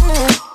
Mm-hmm.